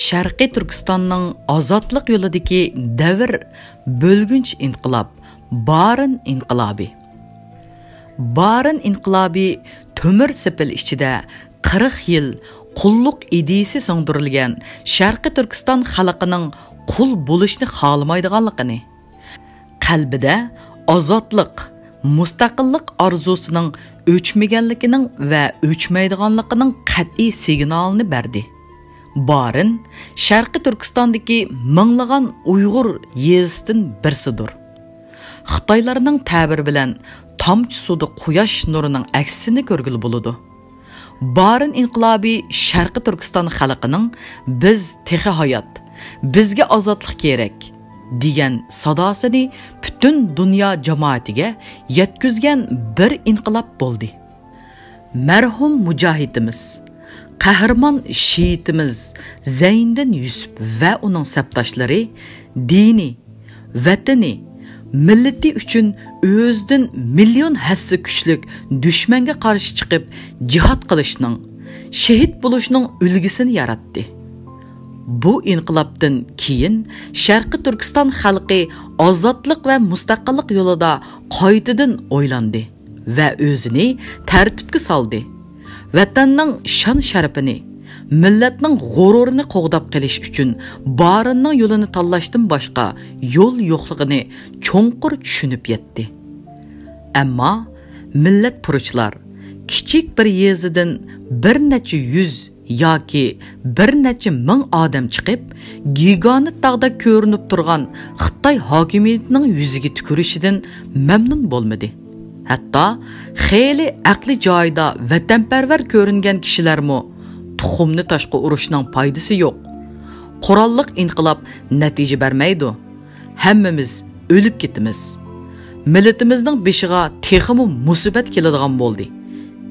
Шарқи Түркістанның азатлық елідегі дәвір бөлгінш инқылап, барын инқылаби. Барын инқылаби төмір сіпіл ішчіде 40 ел құллық идейсі соңдырылген Шарқи Түркістан халқының құл болышны қалмайдығалықыны. Қалбіде азатлық, мұстақыллық арзусының өчмегенлікінің вә өчмейдіғанлықының қат'i сигналыны бәрді. Барын Шәрқи Түркістандығы мыңлыған уйғур езістін бірсідір. Қытайларының тәбір білән тамчы суды қояш нұрының әксіні көргіл болуды. Барын инқилаби Шәрқи Түркістан халқының біз техі hayat, бізге азатлық керек degan sadosini butun dunyo jamoatiga yetkazgan bir inqilob bo'ldi marhum mujohidimiz қаһарман шиитіміз зәйіндін юсіп вә оның сәпташлары дини вәтіни милләти үчүн өздін миллион хәссі күчлік дүшмәнге қаршы чыгып джихад қылышның шехид болушының үлгісін яратты бу инқилабтан кейін шарқы түркістан халқы азатлық ва мустақиллық жолыда қайтадан ойланды ва өзіне тәртіпке салды vatanning shon sharafini millatning g'ururini qo'g'dab qilish uchun barining yo'lini tanlashdan boshqa yo'l yo'qligini cho'nqur tushunib yetdi ammo millat puruchlar kichik bir yezidan bir necha yuz yoki bir necha ming odam chiqib gigoni tog'da ko'rinib turgan xitoy hokimiyatining yuziga tukurishidan mamnun bo'lmadi Hatta xeyli əqli cayda vətənpərvər görünən kişilərmü tuxumni daşqa uruşunun faydası yox. Qurallıq inqilab nəticə verməydi. Həmmimiz ölüb getimiz. Millatimizning beshiga teximi musibat keladigan bo'ldi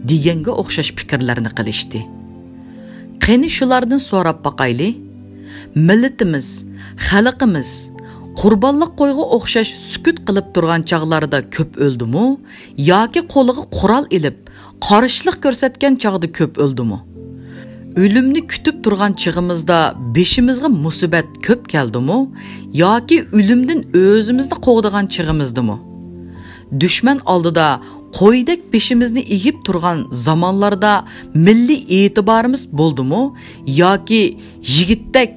deganga o'xshash fikrlarni qilishdi. Qani shulardan so'rab boqayli. Millatimiz, xalqimiz qurbonliq qo'yga o'xshash sukut qilib turgan chog'larida ko'p o'ldimi yoki qo'liga qurol ilib qarishliq ko'rsatgan chog'da ko'p o'ldimi o'limni kutib turgan chig'imizda beshimizga musibat ko'p keldimi yoki o'limdan o'zimizni qo'g'digan chig'imizdimi dushman oldida qo'ydek beshimizni egib turgan zamonlarda milliy e'tiborimiz bo'ldimi yoki yigitdek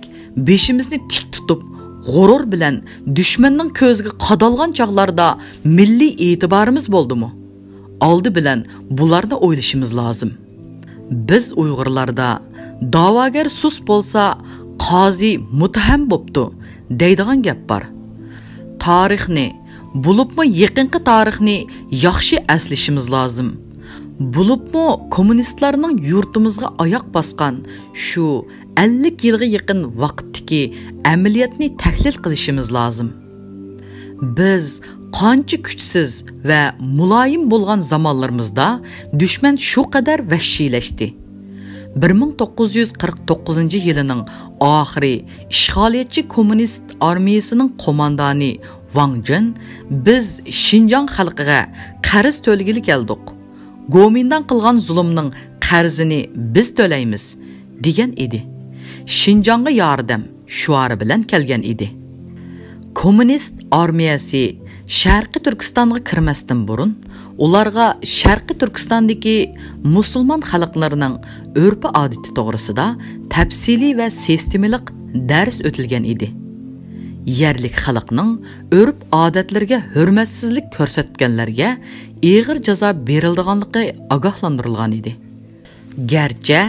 beshimizni tik tutib ғұрур білән дүшменнің көзгі қадалған чағларда милли етібарымыз болды мұ? алды білән бұларды ойлышымыз лазым біз ұйғырларда давагер сұс болса қази мұтәһәм бопты дейдіған кәп бар тарихны екінгі еқінгі тарихны яқшы әслішіміз лазым Бұлып мұ, коммунистларының юртымызға аяқ басқан шу 50 yilga yaqin vaqtdiki amaliyotni tahlil qilishimiz lozim biz qancha kuchsiz va mulayim bo'lgan zamonlarimizda dushman shu qadar vahshiylashdi 1949 yilining oxiri ishg'oliyatchi kommunist armiyasining qo'mondoni Wang Jin biz Xinjiang xalqiga qarz to'lgili keldik. Gomindan qilgan zulmning qarzini biz to'laymiz degan edi. shinjongga yordam shuari bilan kelgan edi kommunist armiyasi sharqi turkistonga kirmasdan burun ularga sharqi turkistondagi musulmon xalqlarining urfi odati to'g'risida tafsiliy va sistemalik dars o'tilgan edi yerlik xalqning urf odatlarga hurmatsizlik ko'rsatganlarga ig'ir jazo berildiganligi ogohlantirilgan edi garchi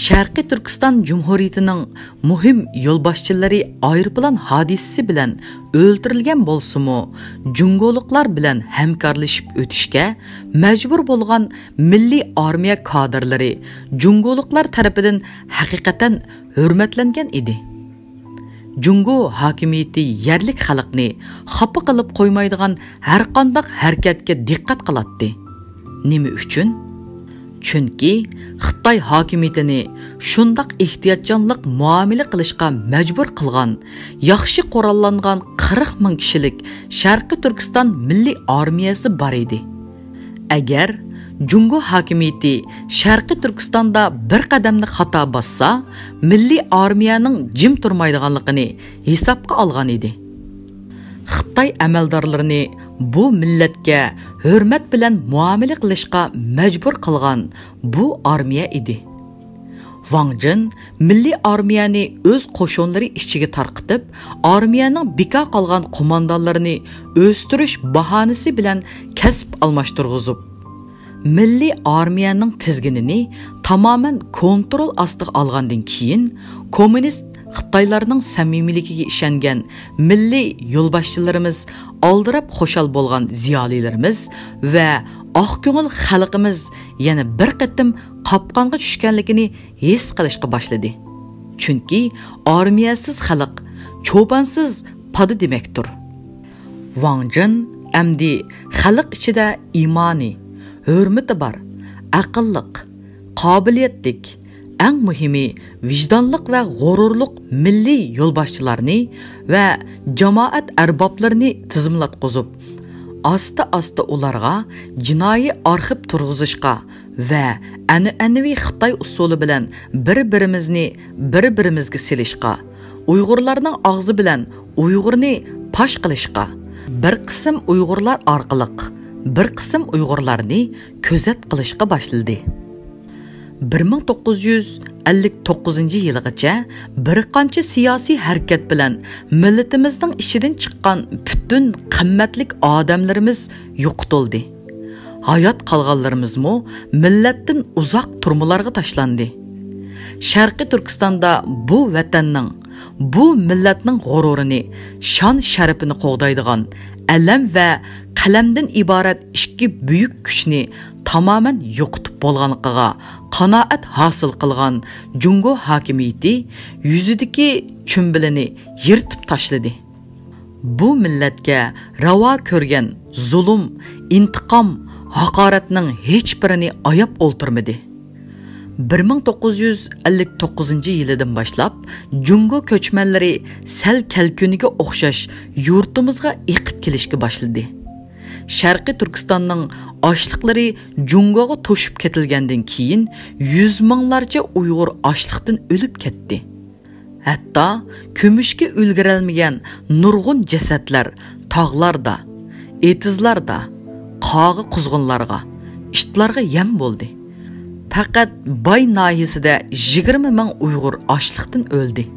Шәрқи Түркістан Жумһуриятының мөһим юлбашчылары айырпылан хадисесі белән өлтірілген болсымы, джунгулыклар белән һәмкарлашып өтішке мәҗбүр болған милли армия кадрлары джунгулыклар тарафыдан хакыйкатан хөрмәтләнгән еді. Джунгу хакимияте ерлік халықны қапы қылып қоймайдыған һәр кандак хәрәкәткә диккәт кылатты. Неме Чөнки Қыттай хакиметіні шындақ ихтиятчанлық муамилі қылышқа мәжбүр қылған, яқшы қоралланған 40 мүн кішілік Шарқы Түркістан милли армиясы бар еді. Әгер Джунго хакиметі Шарқы Түркістанда бір қадамны хата басса, милли армияның жим тұрмайдығанлықыны есапқа алған еді. Қытай әмәлдарларыны bu millətke hürmət bilən muamili qilishqa məcbur qılgan bu armiya idi. Wang Jin milli armiyani öz qoşunları işçigi tarqıtıp, armiyanın bika qalgan komandallarını öztürüş bahanisi bilən kəsb almaşdırğuzub. Milli armiyanın tizginini tamamen kontrol astıq algandın kiyin, komünist Xitoylarning samimiyligiga ishongan milliy yo'lboshchilarimiz, oldirab xoshal bo'lgan ziyolilarimiz va oq ko'ngil xalqimiz yana bir qatim qopqonga tushganligini his qilishga boshladi. Chunki armiyasiz xalq cho'bansiz poda demakdir. Wang Jin amdi xalq ichida imoniy, hurmati bor, aqlliq, qobiliyatlik әң мұхимі вижданлық вә ғорурлық милли yo'lboshchilarni va jamoat arboblarini tizimlatqizib asta asta ularga jinoiy arxiv turg'izishga va an'anaviy xitoy usuli bilan bir birimizni bir birimizga selishga uyg'urlarning og'zi bilan uyg'urni pash qilishga bir qism uyg'urlar orqaliq bir qism uyg'urlarni ko'zat qilishga boshladi 1959 yilgacha bir qancha siyosiy harakat bilan millatimizning ichidan chiqqan butun qimmatlik odamlarimiz yo'qotildi. Hayot qolganlarimizmi millatdan uzoq turmularga tashlandi. Sharqiy Turkistonda bu vatanning, bu millatning g'ururini, shon sharafini qo'g'daydigan alam va qalamdan iborat ikki buyuk kuchni тамамән юқтып болғанлығыға қанаат хасыл қылған джунго хакимияти юзідікі чүмбіліні ертіп ташлады Bu милләтке рауа көрген зұлым интиқам haqoratning hech birini ayab o'ltirmadi 1959 yilidan boshlab jungo ko'chmanlari sal kalkuniga o'xshash yurtimizga eqib kelishga boshladi Шарқи Түркістанның аштықлары жұңғағы тошып кетілгенден кейін жүз маңларча ұйғыр аштықтың өліп кетті. Әтта көмішке үлгірелмеген нұрғын жәсәтлер тағларда, етізларда, қағы құзғынларға, іштіларға ем болды. Пәкәт бай найысыда 20 мың ұйғыр аштықтың өлді.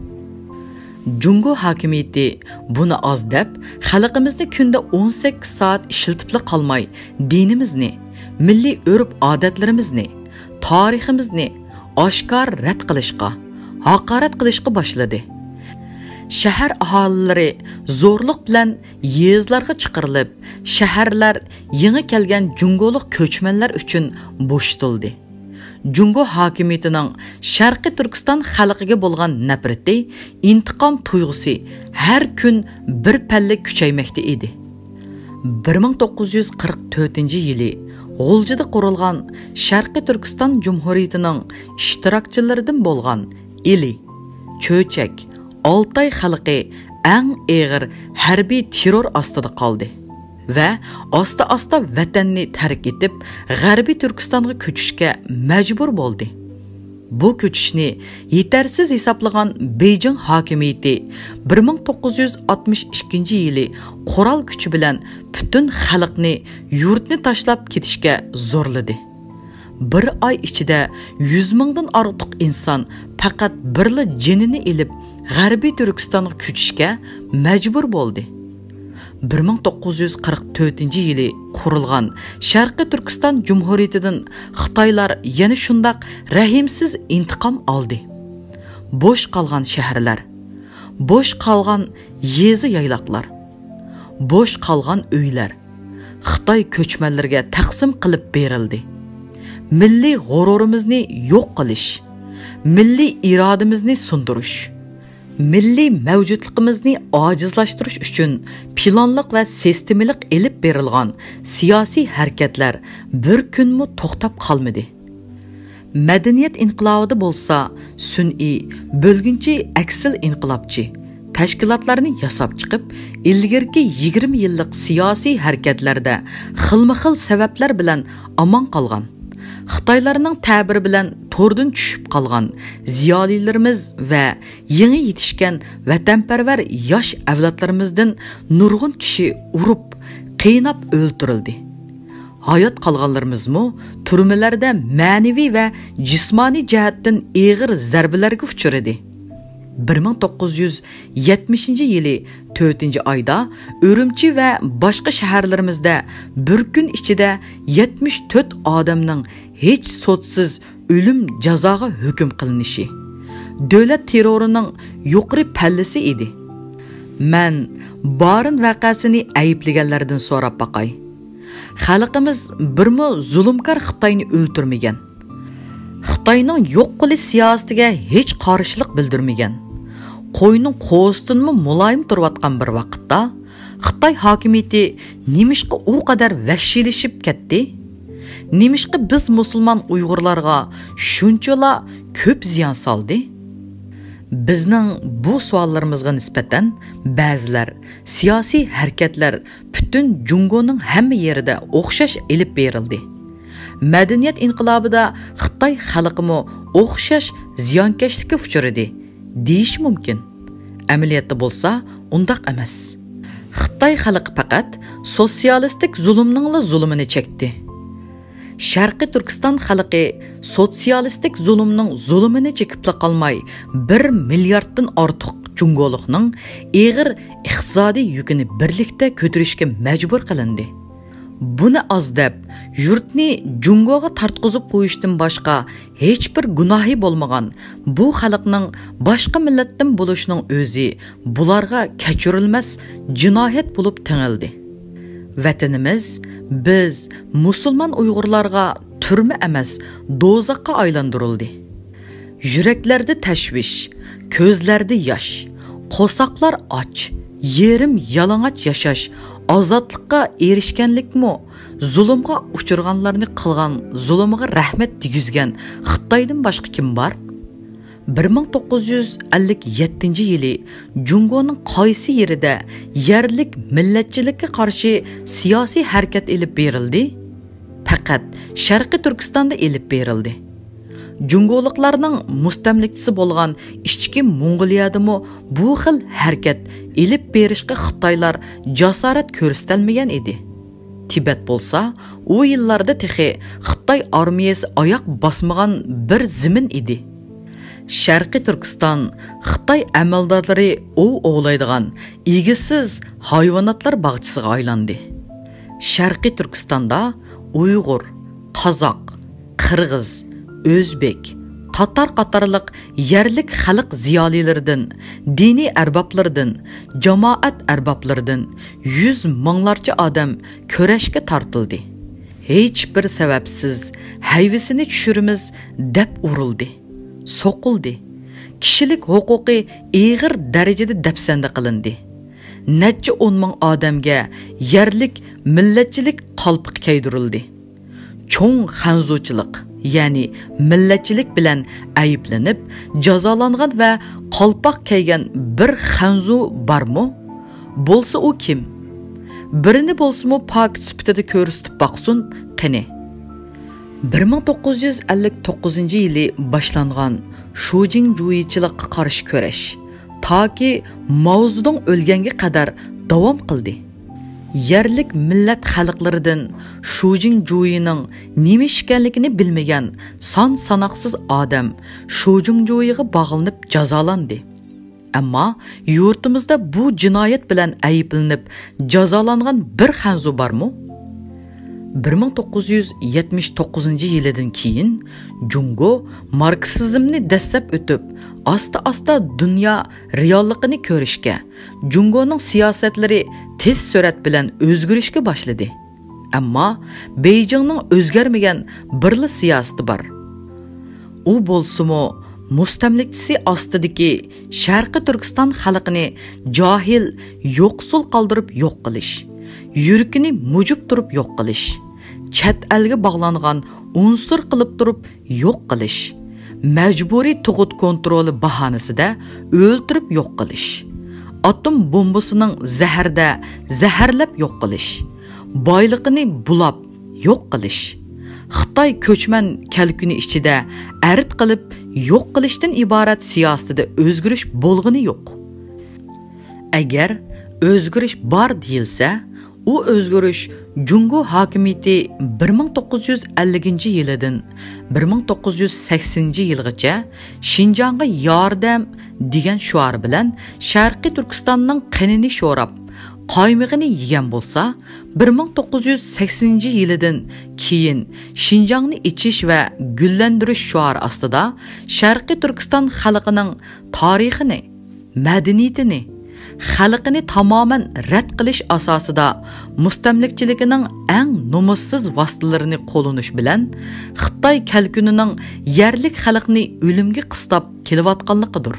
jungo hokimiyati buni oz deb xalqimizni kunda 18 soat ishlatibli qolmay dinimizni milliy urf odatlarimizni tariximizni oshkor rad qilishga haqorat qilishga boshladi shahar aholilari zo'rliq bilan yezlarga chiqirilib shaharlar yangi kelgan jungoliq ko'chmanlar uchun bo'shitildi Жүнгі хакимиятының Шарқи Түркістан халқыға болған нәпреті, интиқам тұйғысы әр күн бір пәлі күчәймәкте еді. 1944 елі Ғолжыда құрылған Шарқи Түркістан Жұмхұриетінің іштиракчылардан болған Или, Чөчек, Алтай халқы әң еғір хәрби террор астады қалды. və asta asta vatanni tərk edib Qərbi Türkistanı köçüşkə məcbur boldu. bu ko'chishni yetərsiz hisoblagan bejing hakimiyyəti 1962 ci ili qoral kuchi bilən bütün xalqni yurtni taşlab ketishga zorladı. bir oy ichida 100 mingdan ortiq insan faqat birli jinini ilib Qərbi Türkistanı köçüşkə məcbur boldu. 1944 yili qurilgan Sharqi Turkiston Jumhuriyatidan Xitoylar yana shundaq rahimsiz intiqom oldi. Bo'sh qolgan shaharlar, bo'sh qolgan yezi yayloqlar, bo'sh qolgan uylar Xitoy ko'chmanlarga taqsim qilib berildi. Milliy g'ururimizni yo'q qilish, milliy irodamizni sundirish milliy mavjudligimizni ojizlashtirish uchun pilonliq va sistemilik elib berilgan siyosiy harakatlar bir kunmi to'xtab qolmadi madaniyat inqilobida bo'lsa sun'iy bo'lgunchi aksil inqilobchi tashkilotlarni yasab chiqib ilgirki 20 yillik siyosiy harakatlarda xilma xil sabablar bilan omon qolgan Xitoylarning ta'biri bilan to'rdan tushib qolgan ziyolilarimiz va yangi yetishgan vatanparvar yosh avlodlarimizdan nurg'un kishi urib, qiynab o'ldirildi. hayot qolganlarimizmi turmalarda ma'naviy va jismoniy jihatdan og'ir zarbalarga uchradi 1970 yili 4 oyda o'rimchi va boshqa shaharlarimizda bir kun ichida 74 odamning hech sotsiz o'lim jazoga hukm qilinishi davlat terrorining yuqori pallisi edi man barın vaqasini ayblaganlardan so'rab baqay xalqimiz birma zulmkor xitoyni o'ltirmagan xitoyning yo'q qilish siyosatiga hech qarshilik bildirmagan qo'yning qo'stinmi mulayim turayotgan bir vaqtda xitoy hokimiyati nimishqa u qadar vahshiylashib ketdi немішкі біз мұсылман ұйғырларға шүнчіла көп зиян салды? Біздің бұл суалларымызға ниспеттен бәзілер, сияси әркетлер пүттін джунгоның әмі ерді оқшаш еліп берілді. Мәдіниет инқылабыда Қытай қалықымы оқшаш зиян кәштікі фүчіреді, Дейш мүмкін. Әмілетті болса, ұндақ әмес. Қытай халық пәкәт социалистік зұлымныңлы зұлымыны чекті. Шарқи Түркістан қалықы социалистік зұлымның зұлымыны чекіпті қалмай, 1 миллиардтың артық жүнголықның еғір иқсади үкіні бірлікті көтірішке мәжбір қаланды. Бұны аздап, жүртіне жүнголға тартқызып қойыштың башқа, еч бір күнахи болмаған, бұл қалықның башқа милеттің болушының өзі бұларға кәчірілмәс жинахет болып тәңілді вәтініміз біз мұсылман ұйғырларға түрмі әмәс дозаққа айландырулды. жүрәкләрді тәшвиш көзләрді яш қосақлар ач ерім ялаңач яшаш азатлыққа ерішкәнлікмі зұлымға ұшырғанларны қылған зұлымға рәхмет дегізген қытайдың башқа кім бар 1957 yili Jungoning qaysi yerida yerlik millatchilikka qarshi siyosiy harakat elib berildi? Faqat Sharqiy Turkistonda elib berildi. Jungoliklarning mustamlikchisi bo'lgan ichki Mongoliyadimi bu xil harakat elib berishga Xitoylar jasorat ko'rsatmagan edi. Tibet bo'lsa, u yillarda texi Xitoy armiyasi oyoq bosmagan bir zimin edi. Шарқи Түркістан Қытай әмәлдарлары оу оғылайдыған игісіз хайванатлар бағытшысыға айланды. Шарқи Түркістанда ұйғыр, қазақ, қырғыз, өзбек, татар қатарлық ерлік халық зиялелердің, дени әрбаплардың, жамаат әрбаплардың, жүз маңларчы адам көрешке тартылды. Hiç бір сәвәпсіз, hayvesini түшіріміз дәп ұрылды. so'qildi kishilik huquqi ig'ir darajada dafsanda qilindi necha o'n ming odamga yerlik millatchilik qalpiq kaydirildi cho'ng xanzuchilik ya'ni millatchilik bilan ayblanib jazolangan va qalpoq kiygan bir xanzu bormi bo'lsa u kim birini bo'lsinmi pok sifatida ko'rsatib boqsin qani 1959 yili boshlangan shujing juyichilikqa qarshi kurash toki mavzudong o'lganga qadar davom qildi yerlik millat xalqlaridan shujing juyining nima ekanligini bilmagan son sanoqsiz odam shujing juyiga bog'linib jazolandi ammo yurtimizda bu jinoyat bilan ayblanib jazolangan bir hanzu bormi 1979 yildan keyin jungo marksizmni dastlab o'tib asta asta dunyo realligini ko'rishga jungoning siyosatlari tez surat bilan o'zgarishga boshladi ammo beyjingning o'zgarmagan birli siyosati bor u bo'lsimi mustamlikchisi ostidagi sharqi turkiston xalqini johil yo'qsul qoldirib yo'q qilish yurkini mujib durup yo'q qilish chet elga bog'langan unsur qilib turib yo'q qilish majburiy tug'ut kontroli bahonasida o'ltirib yo'q qilish atom бомбасының zaharda zaharlab yo'q qilish байлығыны bulab yo'q qilish xitoy ko'chman kalkuni ichida әрт qilib yo'q qilishdan iborat siyosatida o'zgarish болғыны yo'q agar o'zgarish bor deyilsa u o'zgarish jungo hokimiyati 1950 yilidan 1980 yilgacha shinjonga yordam degan shuar bilan sharqiy turkistonning qinini sho'rab qoymig'ini yegan bo'lsa 1980 yilidan keyin shinjongni ichish va gullantirish shuari ostida sharqiy turkiston xalqining tarixini madaniyatini xalqini tamoman rad qilish asosida mustamlikchiligining eng nomussiz vositalarini qo'llanish bilan xitoy kalkunining yerlik xalqni o'limga qistab kelayotganligidir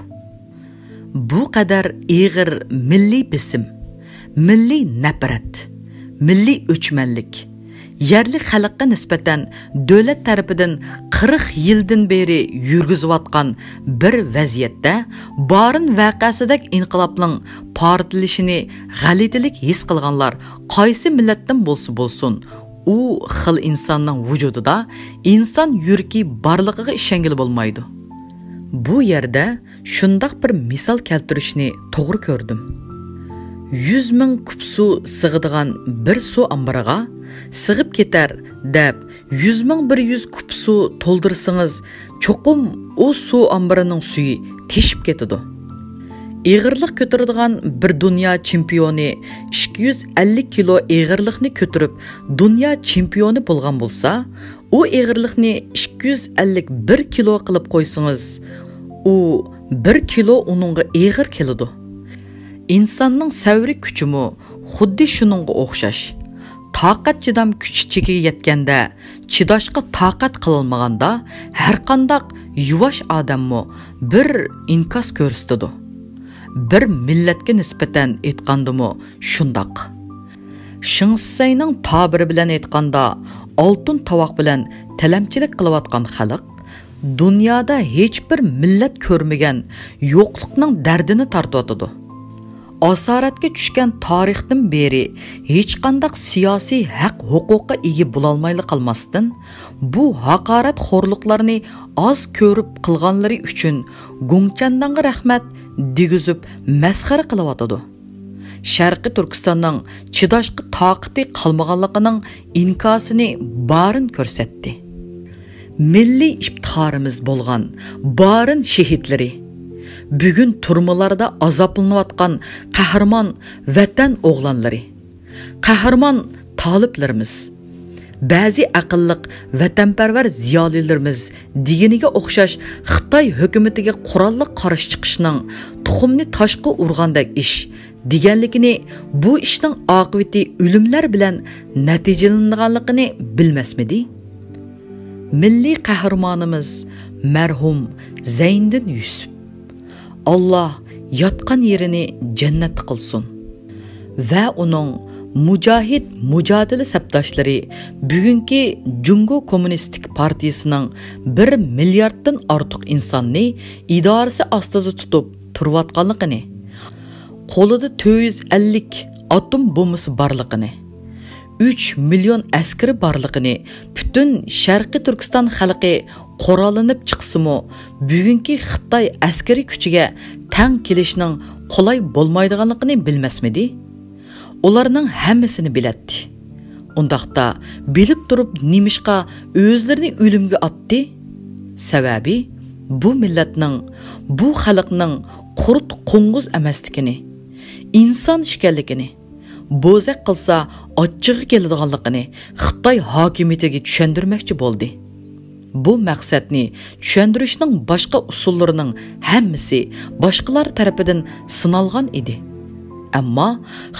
bu qadar ig'ir milliy bism milliy nafrat milliy o'chmanlik ярлы халыққа ниспеттен дөлет тарапыдан 40 елдің бері жүргізіп атқан бір вазиетте барын вақасыдак инқилобның партилишини ғалетілік ҳис қылғанлар қайсы миллаттан болсы болсын о қыл инсанның да, инсан юрки барлығыға ишенгил болмайды бу ерді шындақ бір мисал келтиришни тоғры көрдім жүз мың куб су сығыдыған бір су амбарға сығып кетер, дәп жүз мың бір жүз куб су толдырсыңыз чоқым о су амбарының сүйі тешіп кетеді Иғырлық көтердіған бір дүния чемпионы 250 кило иғырлықны көтеріп, дүния чемпионы болған болса, о иғырлықны 251 кило қылып қойсыңыз, о 1 кило оныңға иғыр келеді инсанның сәуірі күчімі худди шыныңғы оқшаш тақат жидам күчі чеке еткенде, чыдашқа тақат қылылмағанда әр қандақ юваш адаммы бір инкас көрсетеді бір милләтке етқанды айтқандымы шундақ шыңсайның табыры білен айтқанда алтын тавақ білен тәләмчілік қылып қалық, халық dunyoda hech bir millat ko'rmagan yo'qlikning dardini осаратке түшкен тарихтын бері, еч сияси әк хак хукукка ийи қалмастын, калмастын бу хакарат хорлукларын аз көріп қылғанлары үшін гуңчанданга рәхмәт дегізіп мәсхара кылып Шәрқи шарқы чыдашқы тақыты қалмағанлығының инкасыны барын көрсетті милли ибтихарымыз болған барын шехитлери бүгін тұрмыларда азапланып атқан қаһарман вәтән оғланлары қаһарман таліплеріміз бәзі ақыллық вәтәнпәрвәр зиялилеріміз дегенеге ұқсас Қытай үкіметіге құраллы қарыш чықышының тұқымны ташқы ұрғандай іш дегенлігіне бұл іштің ақыбеті өлімлер білән нәтижеленгенлігіне білмәсмеді milliy qahramonimiz marhum zayniddin yusuf алла ятқан еріне жәннат қылсын вә оның мұжахид мұжаділі сәпташлары бүгінкі жұңғы коммунистік партиясының бір миллиардтың артық инсанны идарасы астады тұтып тұрватқанлығы не қолыды төз әлік атом бомбасы барлығы не 3 миллион әскірі барлығыны бүтін шәрқи түркістан халқы қоралынып чықсымы бүгінгі қытай әскірі күшіге тәң келешінің қолай болмайдығанлығын білмәсмеді Оларының әмісіні білетті Ондақта біліп тұрып немішқа өздеріне өлімге атты Сәвәбі, бұ милләтнің бұ халықның құрт қоңғыз әмәстікіні инсан ішкәнлігіні bo'zaq qilsa ochchig'i keladiganligini xitoy hokimiyatiga tushundirmoqchi bo'ldi bu maqsadni tushuntirishning boshqa usullarining hammasi boshqalar tarafidan sinalgan edi ammo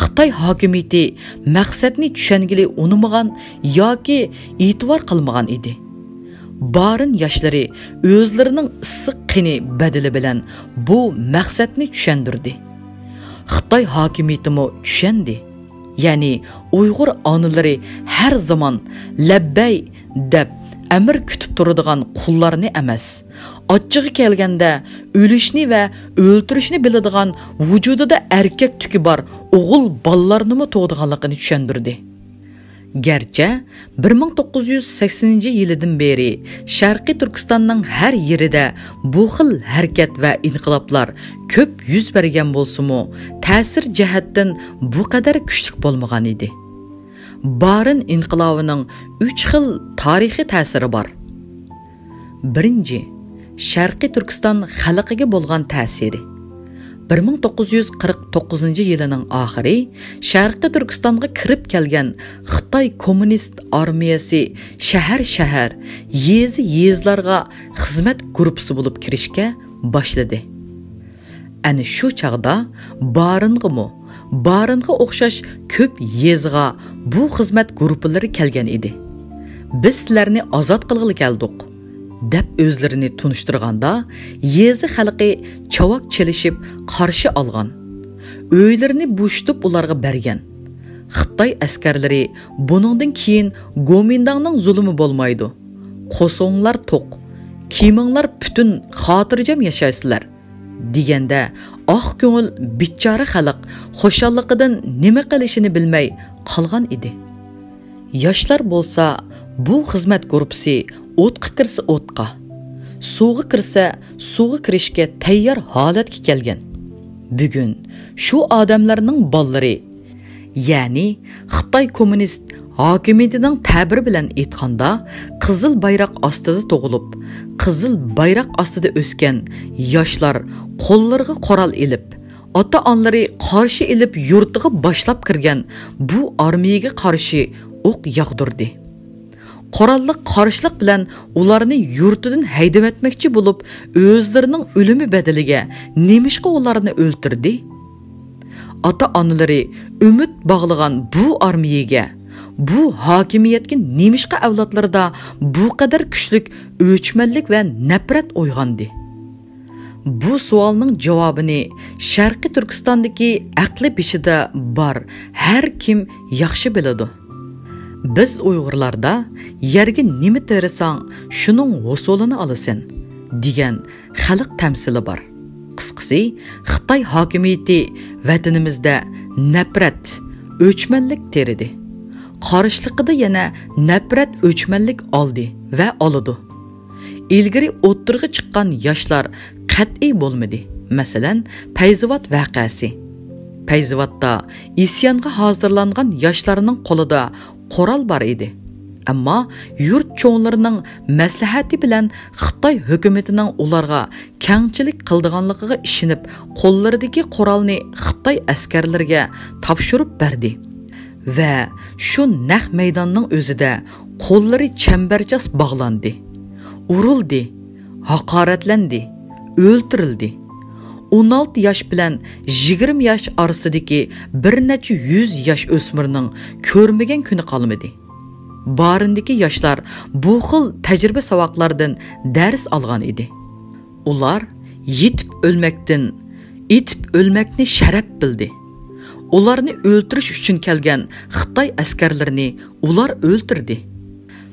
xitoy hokimiyati maqsadni tushungili unimagan yoki e'tibor qilmagan edi барын яшлары өзлерінің ысық қини бәділі білән бұл мәқсәтні түшендірді. Қытай түшенді. ya'ni uyg'ur onilari her zaman labbay deb amir kutib turadigan qullarni emas ochchig'i kelganda o'lishni va o'ltirishni biladigan erkek erkak tuki bor o'g'il bolalarnimi tug'diganligini tushundirdi Герче 1980 елдин бери Шарқи Түркістанның һәр йере дә бу хил һәркәт ва инқилаплар көп йөз бергән булсымы, тәсир җәһәттән бу кадәр күчлек булмаган иде. Барын инқилавының 3 хил тарихи тәсири бар. Беренче Шарқи Түркістан халыгыга булган тәсири. 1949 елінің ақыры шәрқы түркістанға кіріп келген қытай коммунист армиясы шәһәр шәһәр езі езларға қызмет группысы болып кірішке башлады әні шу чағда барынғы му барынғы оқшаш көп езға бұл қызмет группылары келген еді біз сілеріні азат қылғылы келдіқ деп өзлеріне тұныштырғанда, езі халқы чавак челешіп қаршы алған. Өйлеріні бұштып оларға берген. Қыттай әскерлері бұныңдың кейін Гоминданның зұлымы болмайды. Қосоңлар тоқ, кейманлар пүтін жам яшайсылар. Дегенде, ақ көңіл битчары халық қошалықыдың неме қалешіні білмей қалған еді. Яшлар болса, бұл қызмет көрпісе отқы кірсі отқа суғы кірсе, суғы кірешке тәйір халетке келген бүгін шу адамларының баллары яғни қытай коммунист акиметінің тәбір білән етқанда қызыл байрақ астыды тоғылып қызыл байрақ астыды өскен яшлар қолларға қорал еліп ата анлары қаршы еліп юртығы башлап кірген бұ армияға қаршы оқ яғдұрды қоралдық қарышлық білән оларыны юртыдын хайдым әтмекчі болып, өздерінің үлімі бәділіге немішқы оларыны өлтірді? Ата анылары үміт бағылыған бұ армиеге, бұ хакимиеткен немішқы әвлатларда бұ қадар күшілік өчмәлік вән нәпірәт ойғанды. Бұ суалының жауабыны Шарқи Түркістандығы әқлі бар, әр кім яқшы біледі. Біз ұйғырларда «Ерге немі тересаң, шының осолыны алысын» деген халық тәмсілі бар. Қысқысы, Қытай хакимиеті вәтінімізді «нәпірәт» – өчмәлік тереді. Қарышлықыды яна «нәпірәт» – өчмәлік алды вә алыды. Илгірі отырғы шыққан яшлар қат'i болмады. Мәселен, Пәйзіват вәқәсі. Пәйзіватта исянға хазырланған яшларының қолыда Құрал бар еді әмма юрт чоңларының мәслихаты білән қытай хөкүмәтенең оларға кәңчілік қылдығанлығыға ішініп қоллардегі қоралны қытай әскерлерге тапшырып бәрді. вә шу нәқ мейданның өзі өзіде қоллары чәмбәрчас бағланды урылды haqoratlandi өлтірілді. 16 yaş белән 20 yaş арасындагы bir нәче 100 yaş өсмирнең көрмәгән көне калмады. Барындагы яшлар бу хил тәҗрибә саваклардан дәрс алган иде. Улар yetib o'lmakdan etib o'lmakni sharaf bildi ularni o'ltirish uchun kelgan xitoy askarlarini ular o'ltirdi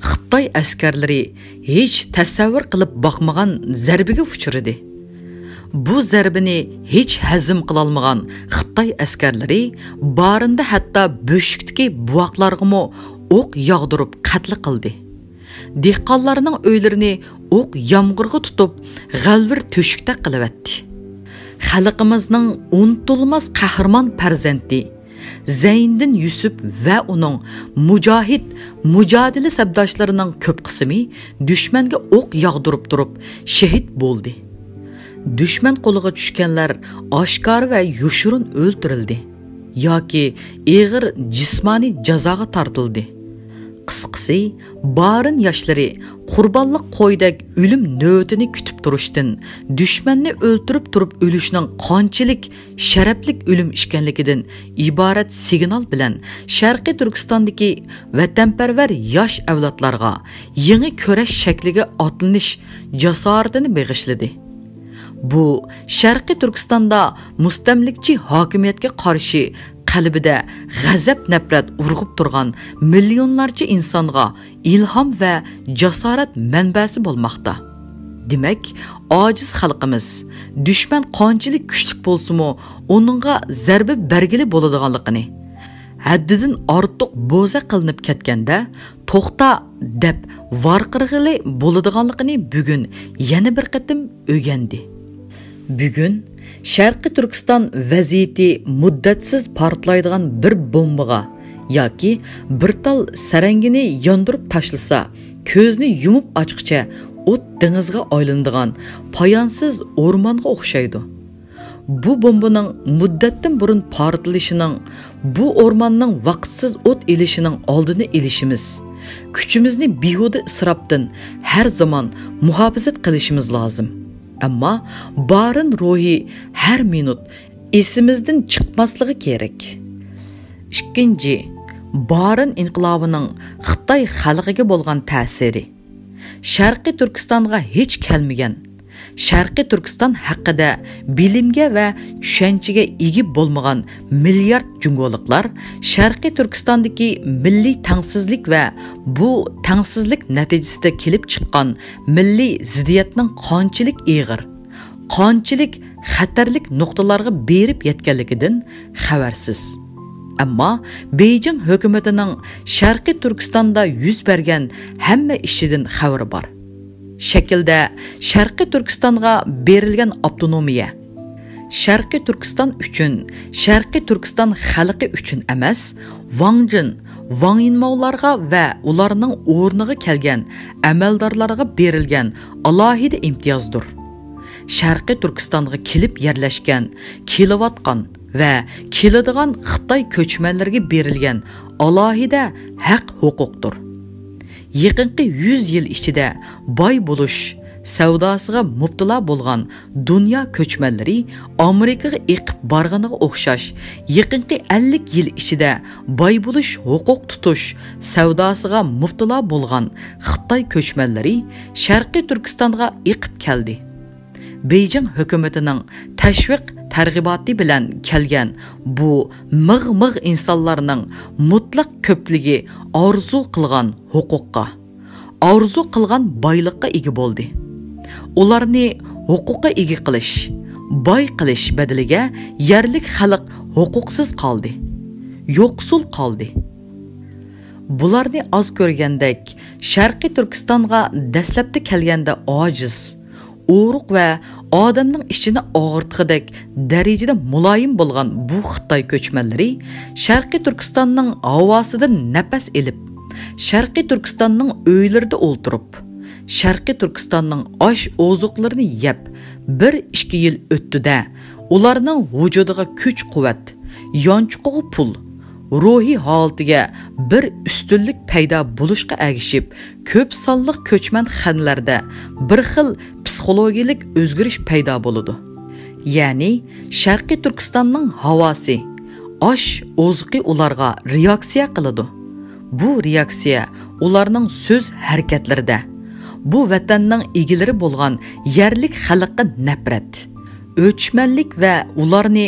xitoy askarlari hech tasavvur qilib boqmagan zarbiga bu zarbini hiç hazm qilolmagan xitoy askarlari barında hatto bo'shikdagi buvoqlarg'imi o'q yog'dirib qatl qildi dehqonlarning uylarini o'q yomg'irga tutib g'alvir to'shikda qilibatdi xalqimizning unutilmas qahramon farzandi Zeyndin Yusuf və onun mücahid, mücadilə səbdaşlarının köp qismi düşmənə oq yağdırıb durub şəhid bo'ldi düşman qo'liga tushganlar oshkor va yushurin o'ltirildi yoki ig'ir jismoniy jazoga tortildi qisqasi barin yoshlari qurbonliq qo'ydak o'lim navbatini kutib turishdan dushmanni o'ltirib turib o'lishning qanchalik sharaflik o'lim ishkanligidan iborat signal bilan sharqiy turkistondagi vatanparvar yosh avlodlarga yangi kurash shakliga otlanish jasoratini beg'ishladi Bu sharqiy turkistonda mustamlikchi hokimiyatga qarshi qalbida g'azab nafrat urg'ib turgan millionlarcha insonga ilhom va jasorat manbasi bo'lmoqda demak ojiz xalqimiz dushman qanchalik kuchlik bo'lsimi uninga zarba bergili bo'ladiganligini haddidan ortiq bo'za qilinib ketganda to'xta deb varqirg'ili bo'ladiganligini bugun yana bir qatim o'gandi Бүгін Шәрқи Түркістан вәзиеті мұддатсыз партылайдыған бір бомбаға яки бір тал сәрәңгіні яндырып ташлыса, көзіні жұмып ашқыча от деңізге айландыған паянсыз орманға оқшайды. Бұ бомбаның мұддаттан бұрын партылышының, бұ орманның вақытсыз от елішінің алдыны елішіміз. Күчімізді бейуді ысыраптан әр заман мұхапизет қылышымыз лазым. әмма барын рухи әр минут есімізден чықпаслығы керек ішкенже барын инқылабының қытай халқыға болған тәсері. шарқи түркістанға еч келмеген sharqiy turkiston haqida bilimga va tushunchaga ega bo'lmagan milliard jungoliklar sharqiy turkistondagi milliy tangsizlik va bu tangsizlik natijasida kelib chiqqan milliy ziddiyatning qonchilik ig'ir qonchilik xatarlik nuqtalarga berib yetganligidan xabarsiz ammo Бейджин hukumatining Шәрқи turkistonda yuz bergan hamma ishidan xabari bor shaklda sharqiy turkistonga berilgan avtonomiya sharqiy turkiston uchun sharqiy turkiston xalqi uchun emas vangjin vanginmovlarga va ularning o'rniga kelgan amaldorlarga berilgan alohida imtiyozdir sharqiy turkistonga kelib yerlashgan келіватқан va keladigan xitoy ko'chmanlarga берілген alohida haq huquqdir Еқінқи 100 ел ішчіде бай болуш, сәудасыға мұптыла болған дүния көчмәлері Америкаға иқып барғаныға оқшаш, еқінқи 50 ел ішчіде бай болуш, оқоқ тұтуш, сәудасыға мұптыла болған Қытай көчмәлері Шарқи Түркістанға иқып кәлді. Бейджің хүкіметінің тәшвіқ targ'iboti bilan kelgan bu mig' mig' insonlarning mutlaq ko'pligi orzu qilgan huquqqa orzu qilgan boyliqqa ega bo'ldi ularni huquqqa ega qilish boy qilish badaliga yerlik xalq huquqsiz qoldi yo'qsul qoldi bularni oz ko'rgandek sharqiy turkistonga dastlabda kelganda ojiz o'ruq va odamning ishini og'irtqidek darajada muloyim bo'lgan bu xitoy ko'chmanlari sharqiy turkistonning havosidan nafas elib sharqiy turkistonning uylarida o'ltirib sharqiy turkistonning osh ozuqlarini yeb bir ikki yil o'tdida ularning vujudiga kuch quvvat yonchuqig'i pul Ruhi holatiga bir ustunlik paydo buluşka agishib ko'p sonliq ko'chman xanlarda bir xil psixologiyalik o'zgarish paydo bo'ladi ya'ni sharqiy turkistonning havası, aş o'zg'i ularga reaksiya qiladi bu reaksiya ularning söz hareketlerde, bu vatanning egilari bo'lgan yerlik xalqqa nafrat öçmenlik ve ularını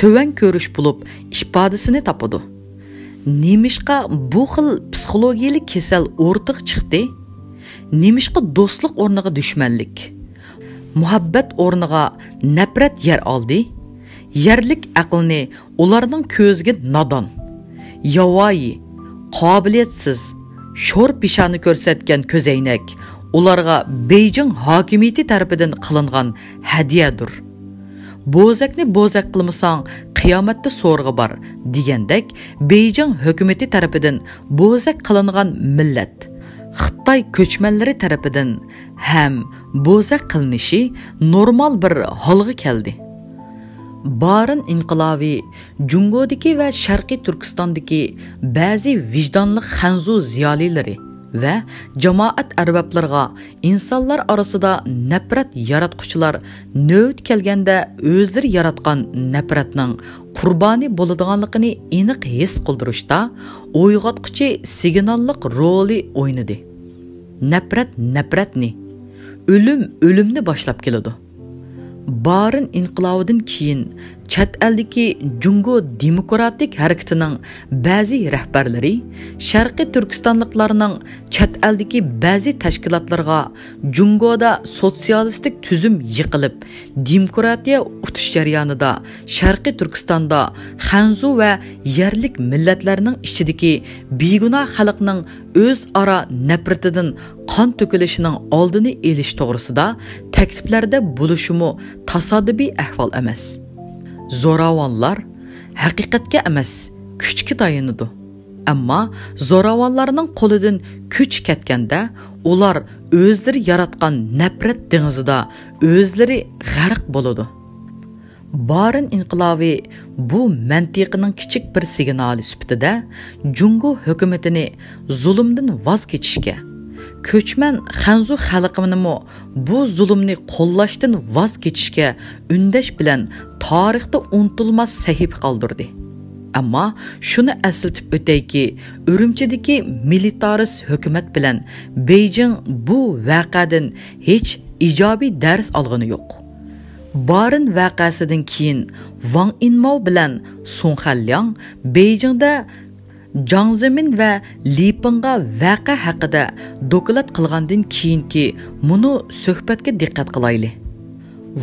töven görüş bulup ifadesini tapıdı. немішқа бұл қыл психологиялық кесел ортық чықты? Немішқа достық орныға дүшмәлік? Мұхаббет орныға нәпрет ер алды? Ерлік әқіліне олардың көзге надан, явай, қабілетсіз, шор пішаны көрсеткен көзейнек оларға бейджің хакимиеті тәріпідің қылынған әдия дұр бозәкне бозәк кылмасаң қияматты сорғы бар дегендек, бейжан хөкүмәте тарапыдан бозәк кылынган милләт Қытай көчмәлләре тарапыдан һәм бозәк кылынышы нормал бір халгы келді. барын инқилави джунгодыки вә Шарқи түркістандыки бәзі вижданлық хәнзу зиялилары ва жамаат арбапларга инсанлар арасында нәпрат яраткучылар нөөт келгенде өзләре яраткан нәпратның құрбаны болыдығанлығыны еніқ ес қылдырышта ойғатқычы сигналлық роли ойныды. Нәпрәт не? өлім өлімні башлап келеді барын инқилавыдан кейін чат әлдіки джунго демократик әрекетінің бәзі рәхбәрлері шәрқи түркістанлықларының чат әлдіки бәзі тәшкілатларға джунгода социалистік түзім еқіліп демократия ұтыш жарияныда шәрқи түркістанда хәнзу вә ерлік милләтлерінің ішідіки бейгуна халықның өз ара нәпіртідің qon to'kilishining oldini elish to'g'risida takliflarda bo'lishimi tasodifiy ahvol emas zo'ravonlar haqiqatga emas kuchga tayanadi ammo zo'ravonlarning qo'lidan kuch ketganda ular o'zlari yaratgan nafrat dengizida o'zlari g'arq bo'ladi Барин инқилоби bu mantiqining kichik bir signali sifatida Jungo hukumatini zulmdan voz kechishga ko'chman xanzu xalqinimi bu zulmni qo'llashdan voz kechishga undash bilan tarixda unutilmas sahib qoldirdi ammo shuni eslatib o'tayki urumchidagi militarist hukumat bilan beyjing bu vaqadan hech ijobiy dars olgani yo'q Барин vaqasidan кейін Ван Инмау білән Сун Халлян Джаң вә ва вәқі Пыңға вақиа доклад қылғандан кейінки мұны сөхбәтке диққат қылайлы.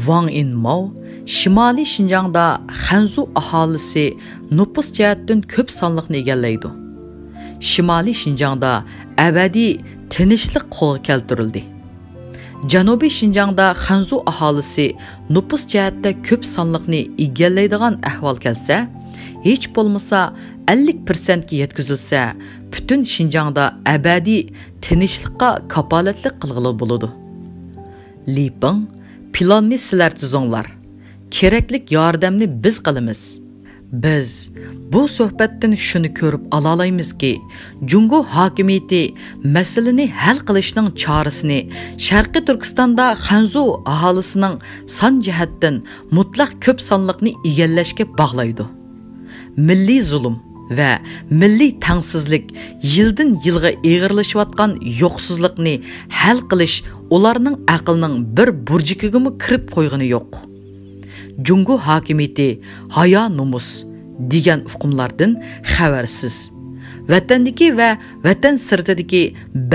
Ван Ин Мау Шимали Шинжаңда Ханзу ахалысы нұпыс жаһаттан көп санлықны егеллейді. Шимали Шинжаңда әбәді тынычлық қолға келтірілді. Janubi Шинжаңда Ханзу ахалысы нұпыс жаһатта көп санлықны егеллейдіған әхвал келсе, hech bo'lmasa 50%-ке жеткізілсе, бүтін Шинжаңда әбәді тынышлыққа қапалетлік қылғылы болады. Ли Пан, планны сілер түзіңлар. Кереклік ярдамны біз қылымыз. Біз бұл сөхбеттің шыны көріп алалаймыз ке, Джунгу хакимиеті мәсіліні әл қылышының чарысыны Шарқы Түркістанда Ханзу ағалысының сан жәттін мұтлақ көп санлықны игелләшке бағлайды. Милли зұлым – va milliy tangsizlik yildan yilga eg'irlashayotgan yo'qsizlikni hal qilish ularning aqlning bir burjikigimi kirib qo'ygani yo'q jungu hokimiyati hayo numus degan uqumlardan xabarsiz vatandagi va vatan sirtidagi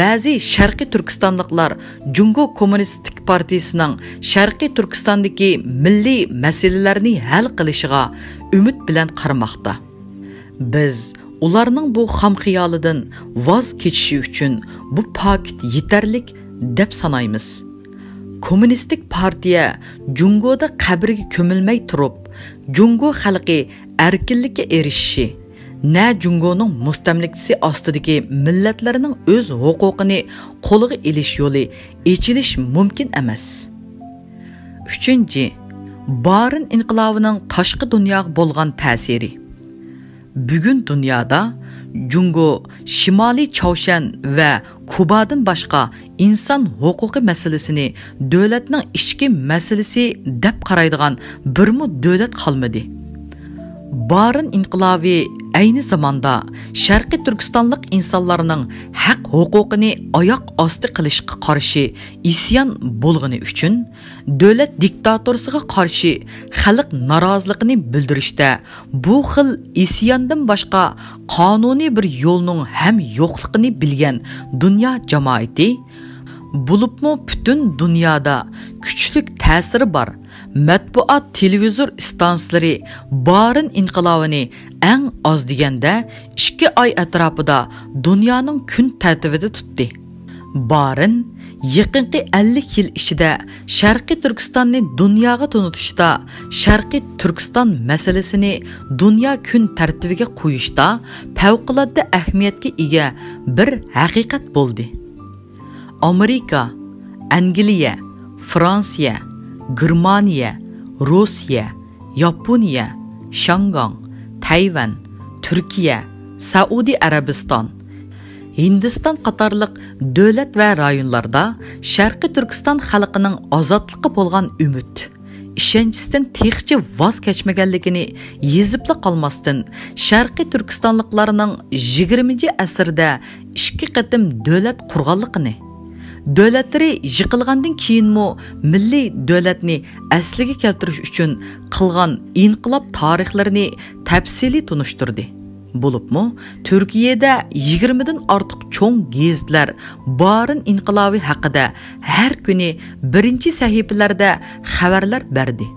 ba'zi sharqiy turkistonliklar jungo kommunistik partiyasining sharqiy turkistondagi milliy masalalarni hal qilishiga umid bilan qaramoqda biz ularning bu xamxiyolidan voz kechishi uchun bu paket yetarlik deb sanaymiz kommunistik partiya jungoda qabrga ko'milmay turib jungo xalqi erkinlikka erishishi na jungoning mustamlikchisi ostidagi millatlarning o'z huquqini qo'lga ilish yo'li echilish mumkin emas uchinchi barin inqilobining tashqi dunyoga bo'lgan ta'siri Bugün dünyada Cungo, Şimali Çavşen ve Kuba'dan başqa insan huquqi meselesini dövlətinin içki meselesi deb qaraydigan birmi dövlət qalmadı. Barın inqilabi әйні заманда Шәрқи Түркістанлық инсанларының хәқ хукукыны аяқ асты қылышқы қаршы исиян болғыны үшін дөләт диктаторсыға қаршы халық наразылығыны білдіріште бұл қыл Исияндың башқа қануни бір елінің yolның һәм білген дүния жамайты, бұлып bo'libmi butun dunyoda күчілік тәсір бар, мәтбуат телевизор станциялары барын инқылауыны әң аз дегенде, 2 ай атрапыда дөньяның күн тәртибедә тутты. Барын Яқынғы 50 ел ішіде Шарқи Түркістанны дүнияға тұнытышта, шәрқи Түркістан мәселесіні дүния күн тәртіпіге құйышта, пәуқылады әхметке іге бір әқиқат болды. Америка, Әңгілия, Франция, Германия, Россия, Япония, Шанғаң, Тайван, Түркия, Сауди Арабистан, Индистан қатарлық дөләт вә районларда Шарқы Түркістан халықының азатлықы болған үміт. Ишенчистен техче ваз кечмегенлигини езіплі қалмастын Шарқи Түркістанлықларының 20-ci әсірді ішкі қытым дөләт құрғалықыны. Дөләтірі жықылғандың кейін мұ, мүлі дөләтіні әсліге кәлтіріш үшін қылған инқылап тарихларыны тәпсілі тұныштырды. Болып мұ, 20-дің артық чоң кезділер барын инқылауи хақыда әр күні бірінші сәхепілерді қәверлер бәрді.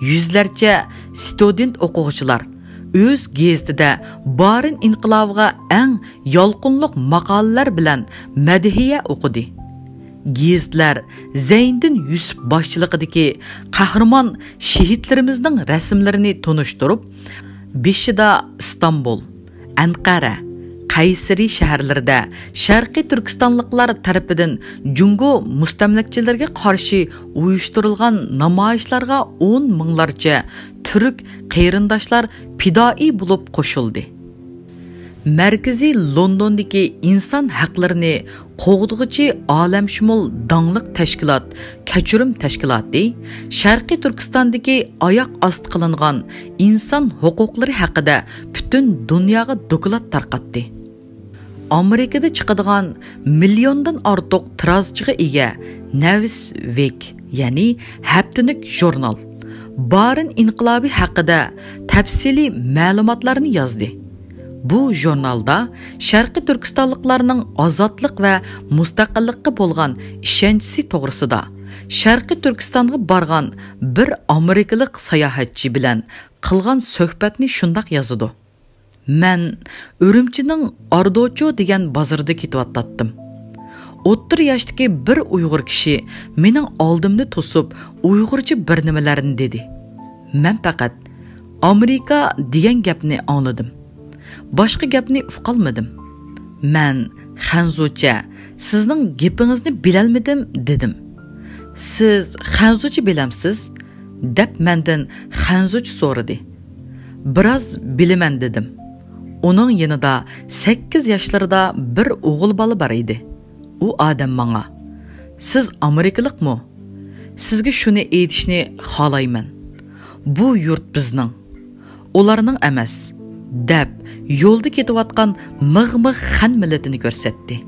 Юзлерче студент оқуғычылар өз кездіде барын инқылауға әң елқұнлық мақалылар білән мәдіхия оқыды гезитләр Зәйндин Юсуп башчылыгыдагы каһарман шәһитләребезнең рәсемләрен тоныштырып, бешидә стамбул Анкара, қайсыри шәһәрләрендә Шәрқи түркістанлықлар тарафыдан Джунго мустамликчеләргә қаршы уйыштырылған намайшларға 10 мыңларча түрік қейрындашлар пидаи болып қошылды. Мәркізі Лондондегі инсан хақларыны қоғдығычы алам шумыл даңлық тәшкілат, кәчірім тәшкілаты, Шәрқи Түркістандегі аяқ аст қылынған инсан хоқуқлары хақыда бүтін дүнияға докулат тарқатты. Америкада чықыдыған миллиондан артық тразчығы еге Нәвіс Век, яғни Хәптінік журнал. Барын инқилаби хақыда тәпсилі мәліматларын язды. Bu jurnalda sharqiy turkistonliklarning азатлық va müstəqillikə болған işəncisi to'g'risida sharqiy turkistonga барған bir америкалық sayohatchi билан қылған suhbatni shundoq языды. Мен Үрімчінің Ардочо деген базырды кетіп o'ttir Оттыр bir бір ұйғыр кіші менің алдымды тосып, ұйғырчы бір dedi деді. Мен пәкәт Америка деген гәпні Башқы гәпіне ұқалмадым. Мән, қанзуча, сіздің гепіңізді білелмедім, дедім. Сіз қанзуча білемсіз, деп мәнден қанзуч сорыды. Біраз білімен, дедім. Оның еніда 8 яшларда бір оғыл балы бар еді. О адам маңа. Сіз америкалық му? Сізгі шуны едішіне қалаймен. Бұ юрт бізнің. Оларының әмәс деп, елді кетіп атқан мұғ-мұғ қан мілетіні көрсетті.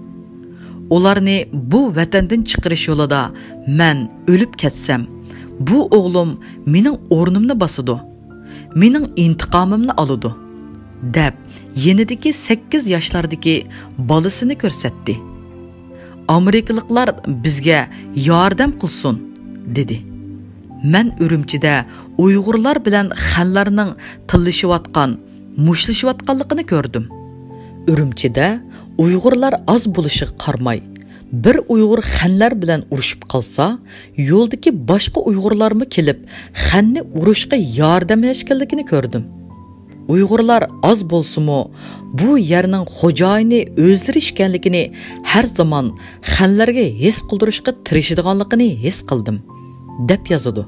Оларыны бұ вәтендің чықырыш елада мән өліп кәтсем, бұ оғылым менің орнымны басыды, менің интіқамымны алыды. Деп, енедікі 8 яшлардікі балысыны көрсетті. Америкалықлар бізге ярдам қылсын, деді. Мән үрімчіде ұйғырлар білән қанларының тылышы ватқан mushtlashayotganligini ko'rdim urumchida uyg'urlar oz bo'lishiga qarmay bir uyg'ur xanlar bilan urushib qolsa yo'ldagi boshqa uyg'urlarmi kelib xanni urushga yordamlashganligini ko'rdim uyg'urlar oz bo'lsimi bu yerning xo'jayini o'zlari ishganligini har zamon xanlarga his qildirishga tirishadiganligini his qildim deb yozadi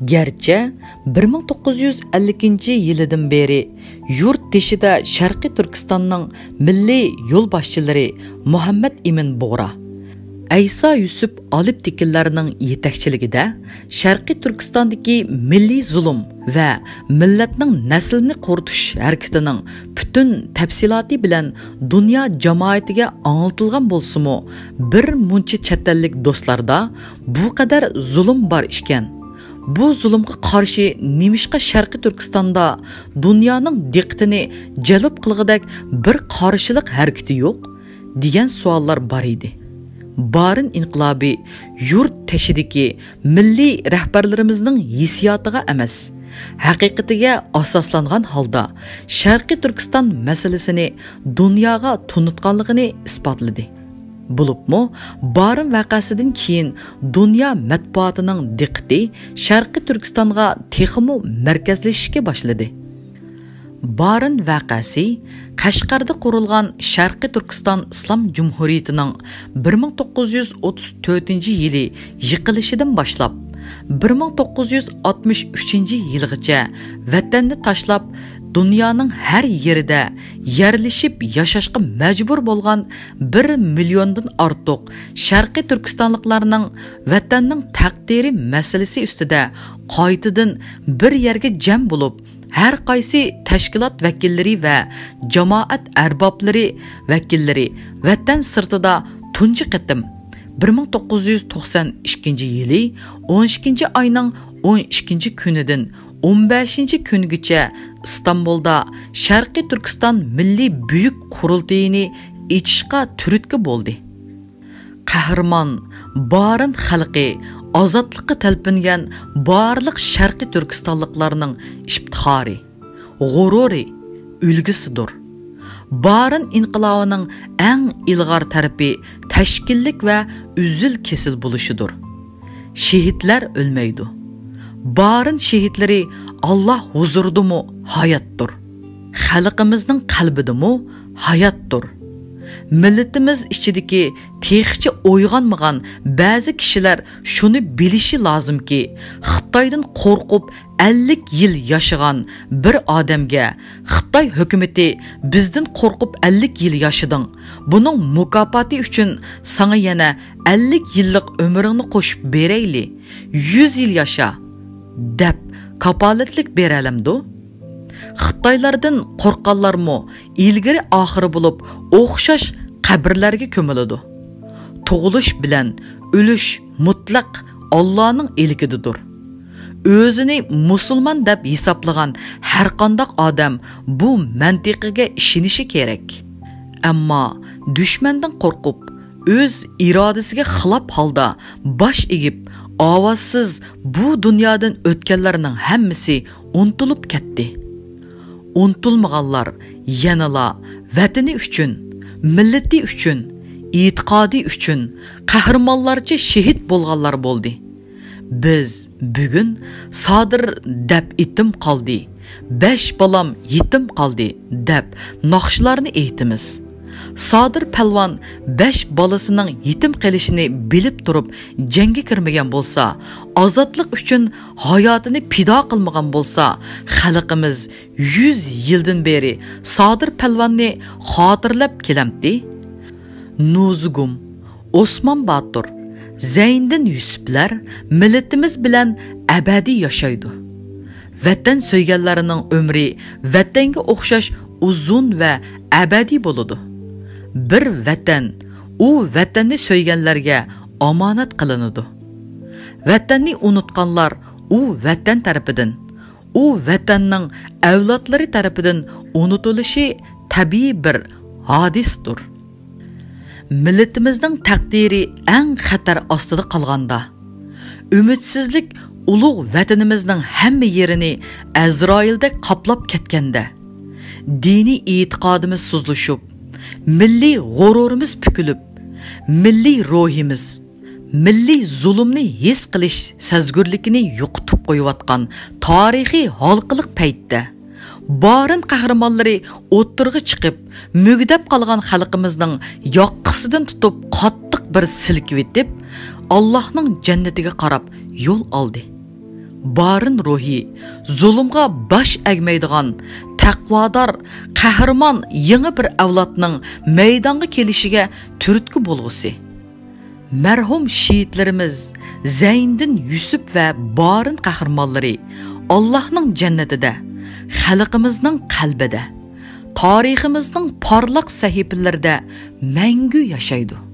garchi 1950 yilidan beri yurt teshida sharqiy turkistonning milliy yo'lboshchilari muhammad imin bo'g'ra ayso yusuf olib tekinlarning yetakchiligida sharqiy turkistondagi milliy zulm va millatning naslni quritish harakatining butun tafsiloti bilan dunyo jamoatiga anglitilgan bo'lsimi bir muncha chet do'stlarda bu qadar zulm bor ishkan Бу зұлымға қаршы немішқа шарқы Түркістанда дүнияның дектіні жәліп қылғыдәк бір қаршылық әркеті йоқ деген суаллар бар еді. Барын инқылабы юрт тәшідеке мүлі рәхбәрлеріміздің есиятыға әмәс. Хақиқытыға асасланған халда шарқы Түркістан мәселесіні дүнияға тұнытқанлығыны іспатлыды. Булыпмы, барын вакасыдан кейін дөнья матбуатының диққәте Шарқи-Түркістанға техимо мәркәзлішіке башлады. Барын вакасы Қашқарда құрылған Шарқи Түркістан Ислам Жумһуриятының 1934 елі жықылышыдың башлап 1963 елгіче вәттәнді ташлап дүнияның әр ерідә ярлішіп яшашқы мәжбүр болған 1 миллиондың артық шарқи түркістанлықларының вәттәннің тәқтері мәселесі үстіде қайтыдың бір ерге жәм болып, әр қайсы тәшкілат вәкілдері вә жамаат әрбаплары вәкілдері вәттән сұртыда түнчі қеттім 1992 елі 12 айның 12 күнідің 15 күнгіче Стамболда Шарқи-Түркістан мүлі бүйік Kurultayını içişqa түріткі болды. Қахырман, барын халқы, азатлыққа тәлпінген барлық Шарқи Түркістанлықларының іптихары, ғорори, дұр. Барын инқилабының әң илғар тәріпі тәшкілік вә үзіл кесіл дұр. Шехитлер өлмейді барын шеhitlери Аллах huzurdымы hayatдыр. Халқымыздың қалбидымы hayatдыр. Milletimiz ichidagi texchi o'yg'onmagan ba'zi kishilar shuni bilishi lozimki, Xitoydan qo'rqib 50 yil yashagan bir odamga Xitoy hukumatı bizdan qo'rqib 50 yil yashading. Buning mukofoti uchun senga yana 50 yillik umringni qo'shib berayli 100 yil yasha. deb kapolatlik beralimdu xitoylardan qo'rqqanlarmi ilgari oxiri bo'lib o'xshash qabrlarga ko'miladi tug'ilish bilan o'lish mutlaq ollohning ilkididir o'zini musulmon deb hisoblagan har qandoq odam bu mantiqiga ishonishi kerak ammo dushmandan qo'rqib o'z irodasiga xilof holda bosh egib Авасыз бұ дүниядан өткенлерінің әммісі ұнтылып кәтті. Ұнтылмығалар, яныла вәтіні үшін, міллеті үшін, итқади үшін қаһарманларча шеғит болғалар болды. Біз бүгін садыр дәп итім қалды, бәш балам итім қалды дәп нақшыларны ейтіміз. Sadir Palvan 5 balasining yetim qilishini bilib turib jangga kirmagan bo'lsa, ozodlik uchun hayotini pido qilmagan bo'lsa, xalqimiz 100 yildan beri Sadir Palvanni xotirlab kelamdi. Nuzgum, Osman Batur, Zayniddin Yusuflar millatimiz bilan abadiy yashaydi. Vatan so'yganlarining umri vatanga o'xshash uzun va abadiy bo'ladi. bir vatan u vatanni so'yganlarga omonat qilinadi vatanni unutganlar u vatan tarafidan u vatanning avlodlari tarafidan unutilishi tabiiy bir hodisdir millatimizning taqdiri ang xatar ostida қалғанда, үмітсізлік ulug' vatanimizning hamma yerini azroildek qoplab ketganda diniy e'tiqodimiz сұзлышып, milliy g'ururimiz pukilib milliy ruhimiz milliy zulmni his qilish sazgurligini yo'qotib qo'yayotgan tarixiy holqiliq paytda borin qahramonlari o'ttirg'i chiqib mugdab qolgan xalqimizning yoqqisidan tutib qattiq bir silkivitib allohning jannatiga qarab yo'l oldi барын рухи, зұлымға баш әгмейдіған, тәқвадар, қәһірман еңі бір әвлатның мейданғы келішіге түрткі болғысы. Мәрхум шиитлерimiz Зәйіндін Юсіп вә барын қаһарманлары Аллаһның жәннәтідә, халқымызның қалбіде, тарихымыздың парлық сәхипелерде мәңгі яшайды.